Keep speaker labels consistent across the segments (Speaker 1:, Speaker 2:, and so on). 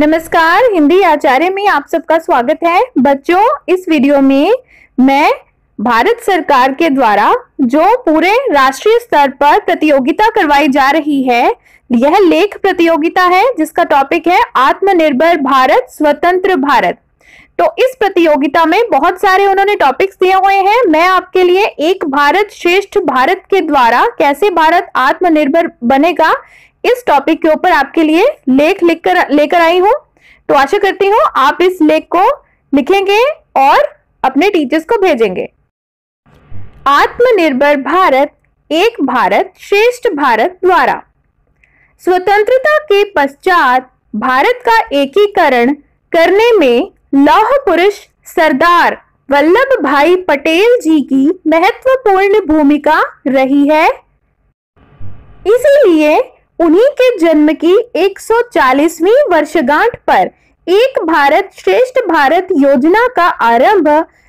Speaker 1: नमस्कार, हिंदी आचार्य में आप सबका स्वागत है। बच्चों, इस वीडियो में मैं भारत सरकार के द्वारा जो पूरे राष्ट्रीय स्तर पर प्रतियोगिता करवाई जा रही है, यह लेख प्रतियोगिता है, जिसका टॉपिक है आत्मनिर्भर भारत, स्वतंत्र भारत। तो इस प्रतियोगिता में बहुत सारे उन्होंने टॉपिक्स दिए हुए हैं। मैं आपके लिए एक भारत श्रेष्ठ भारत के द्वारा कैसे भारत आत्मनिर्भर बनेगा, इस टॉपिक के ऊपर आपके लिए लेख लिखकर, लेकर आई हूँ। तो आशा करती हूँ आप इस लेख को लिखेंगे और अपने टीचर्स को भेजेंगे। आत्मनिर्भर भारत, एक भारत श्रेष्ठ भारत द्वारा। स्वतंत्रता के पश्चात भारत का एकीकरण करने में लौह पुरुष सरदार वल्लभ भाई पटेल जी की महत्वपूर्ण भूमिका रही है। इसीलिए उन्हीं के जन्म की 140वीं वर्षगांठ पर एक भारत श्रेष्ठ भारत योजना का आरंभ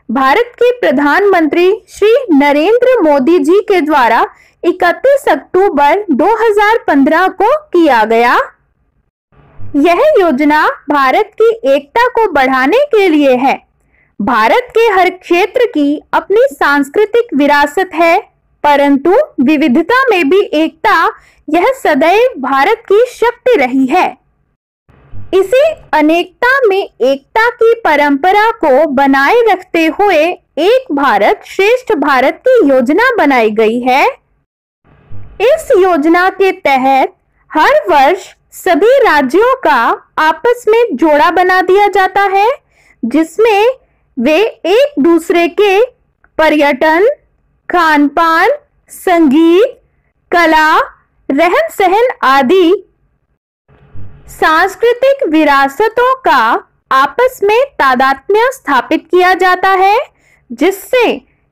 Speaker 1: भारत के प्रधानमंत्री श्री नरेंद्र मोदी जी के द्वारा 31 अक्टूबर 2015 को किया गया। यह योजना भारत की एकता को बढ़ाने के लिए है। भारत के हर क्षेत्र की अपनी सांस्कृतिक विरासत है, परंतु विविधता में भी एकता, यह सदैव भारत की शक्ति रही है। इसी अनेकता में एकता की परंपरा को बनाए रखते हुए एक भारत श्रेष्ठ भारत की योजना बनाई गई है। इस योजना के तहत हर वर्ष सभी राज्यों का आपस में जोड़ा बना दिया जाता है, जिसमें वे एक दूसरे के पर्यटन खान पान संगीत, कला रहन सहन आदि सांस्कृतिक विरासतों का आपस में तादात्म्य स्थापित किया जाता है, जिससे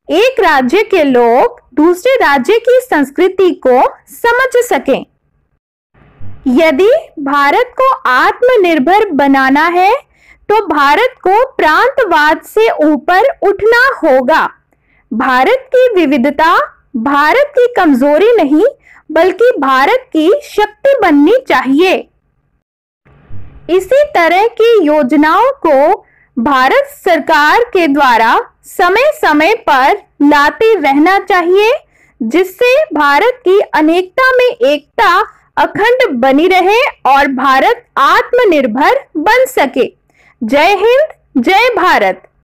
Speaker 1: एक राज्य के लोग दूसरे राज्य की संस्कृति को समझ सकें। यदि भारत को आत्मनिर्भर बनाना है तो भारत को प्रांतवाद से ऊपर उठना होगा। भारत की विविधता भारत की कमज़ोरी नहीं, बल्कि भारत की शक्ति बननी चाहिए। इसी तरह की योजनाओं को भारत सरकार के द्वारा समय समय पर लाते रहना चाहिए, जिससे भारत की अनेकता में एकता अखंड बनी रहे और भारत आत्मनिर्भर बन सके। जय हिंद जय भारत।